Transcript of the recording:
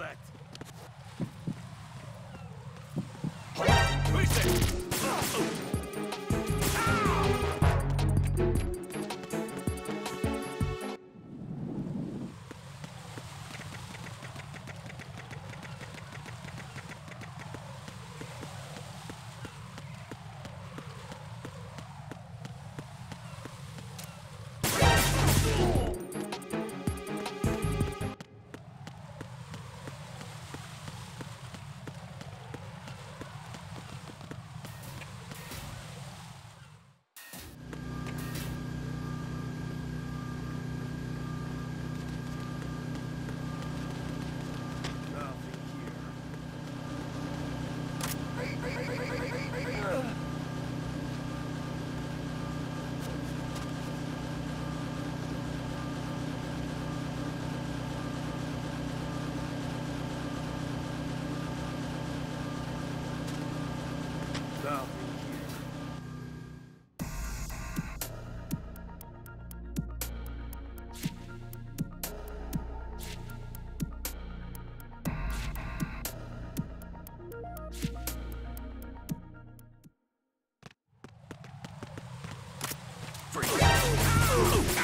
suspect. Nothing Freak.